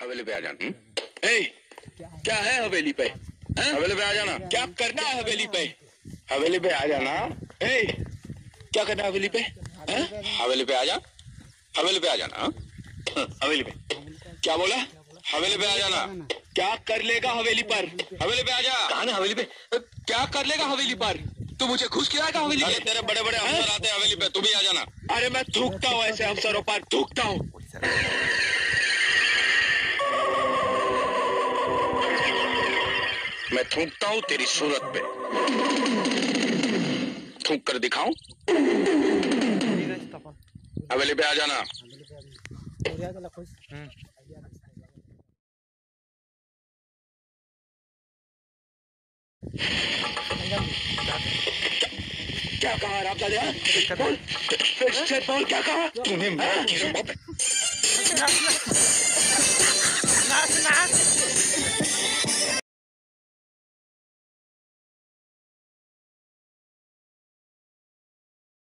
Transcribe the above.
हवेली पे आ जाना। ए, क्या है हवेली पे? हैं? हवेली पे आ जाना। क्या करना है हवेली पे? हवेली पे आ जाना। ए, क्या करना है हवेली पे? हैं? हवेली पे आ जा। हवेली पे आ जाना। हाँ? हवेली पे। क्या बोला? हवेली पे आ जाना। क्या कर लेगा हवेली पर? हवेली पे आ जा। कहा ना हवेली पे? क्या कर लेगा हवेली पर? तू मुझे घुस खिलाएगा हवेली अरे पे? तेरे बड़े बड़े अफसर आते हैं हवेली पे तू भी आ जाना। अरे मैं थूकता हूँ ऐसे अफसरों पर थूकता हूँ। मैं थूकता हूँ तेरी सूरत पे। थूक कर दिखाऊँ? हवेली पे आ जाना। क्या कहा रामदादा बोल क्या कहा? तुम्हें मार की ज़रूरत है।